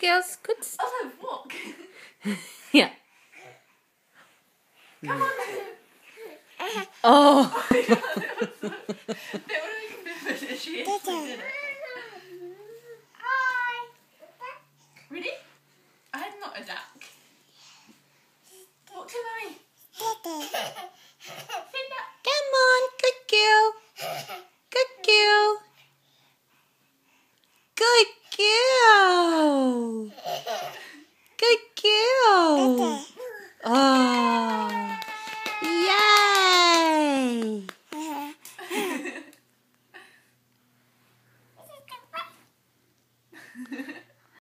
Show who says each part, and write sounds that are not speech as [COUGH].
Speaker 1: girls. Good. s- oh,
Speaker 2: Olive, walk. [LAUGHS]
Speaker 1: Yeah.
Speaker 2: Come on.
Speaker 1: Oh.
Speaker 2: they were making a bit she actually did it. Ready? I'm not a duck.
Speaker 1: girl. Good girl. Oh. Yay. [LAUGHS]